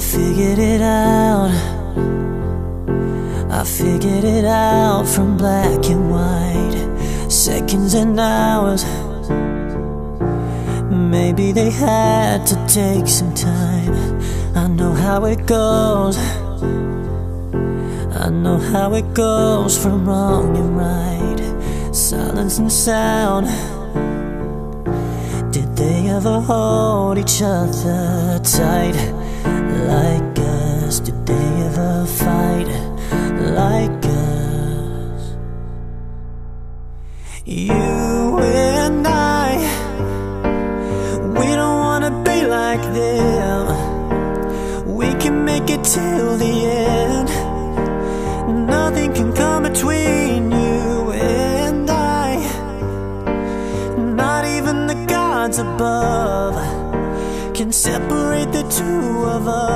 figured it out. I figured it out from black and white, seconds and hours. Maybe they had to take some time. I know how it goes. I know how it goes from wrong and right, silence and sound. Did they ever hold each other tight You and I, we don't wanna be like them. We can make it till the end. Nothing can come between you and I. Not even the gods above can separate the two of us.